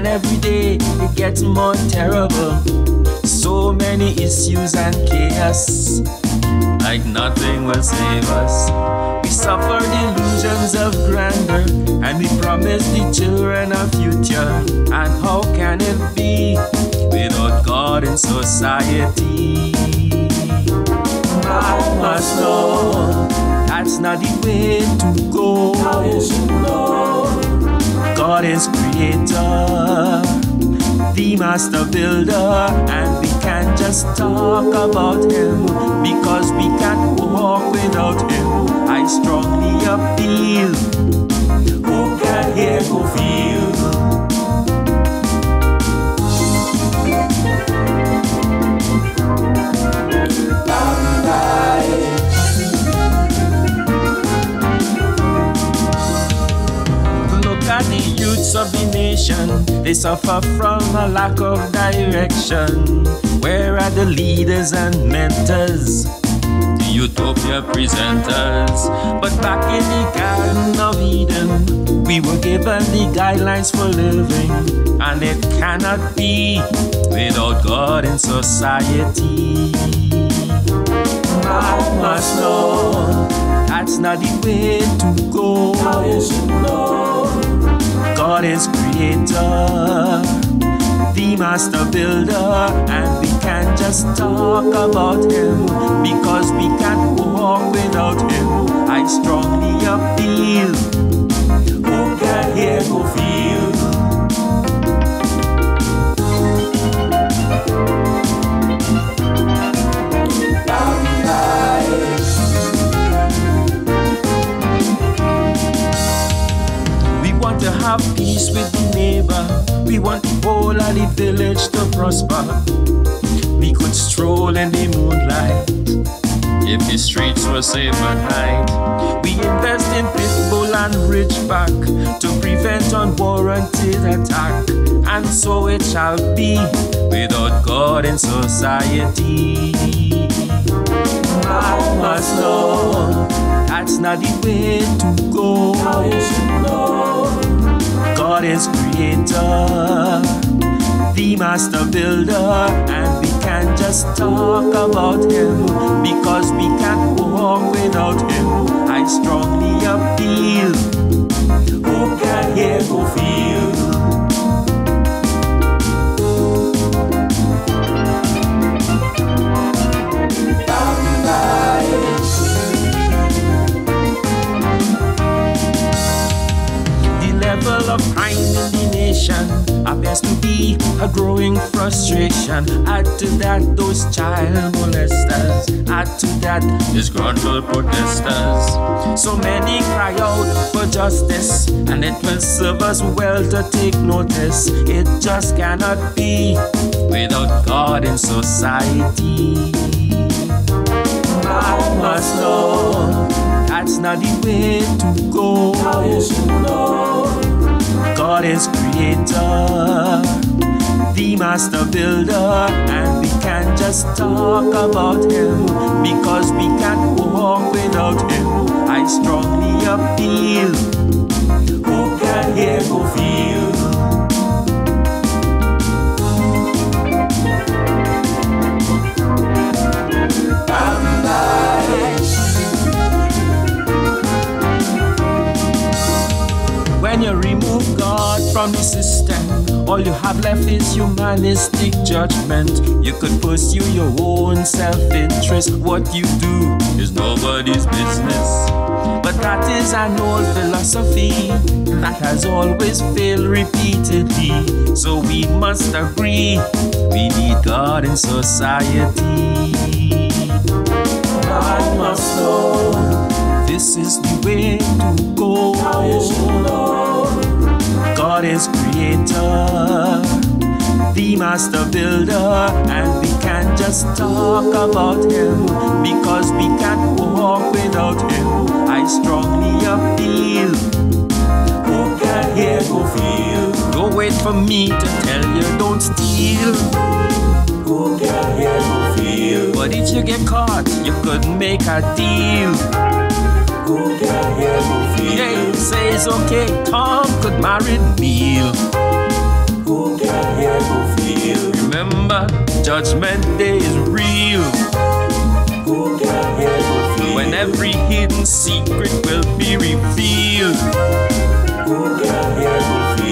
and every day it gets more terrible. So many issues and chaos, like nothing will save us. We suffer delusions of grandeur, and we promise the children a future. And how can it be without God in society? I must know that's not the way to go. God is creator, the master builder, and we can't just talk about him because we can't walk without him. I strongly appeal. Nation, they suffer from a lack of direction. Where are the leaders and mentors? The utopia presenters. But back in the Garden of Eden, we were given the guidelines for living, and it cannot be without God in society. I must know that's not the way to go. God is creator, the master builder, and we can't just talk about him because we can't walk without him. I strongly appeal. Have peace with the neighbor. We want the whole of the village to prosper. We could stroll in the moonlight if the streets were safe at night. We invest in pitbull and ridgeback to prevent unwarranted attack. And so it shall be without God in society. I must know that's not the way to go. God is creator, the master builder, and we can't just talk about him because we can't walk without him. I strongly appeal. Frustration. Add to that those child molesters. Add to that disgruntled protesters. So many cry out for justice, and it will serve us well to take notice. It just cannot be without God in society. I must know that's not the way to go. God is creator, the master builder, and we can't just talk about him because we can't walk without him. I strongly appeal. Who can hear, who feel? When you remove God from the system, all you have left is humanistic judgment. You could pursue your own self interest. What you do is nobody's business. But that is an old philosophy that has always failed repeatedly. So we must agree we need God in society. I must know this is the way to go. God is creator, the master builder, and we can't just talk about him because we can't walk without him. I strongly appeal. Who can hear, who feel? Don't wait for me to tell you don't steal. Who can hear, who feel? But if you get caught, you could make a deal. Yeah, it's okay, Tom could marry Neil. Remember, Judgment Day is real. When every hidden secret will be revealed.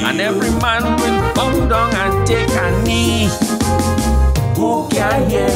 And every man will bow down and take a knee. Who can hear?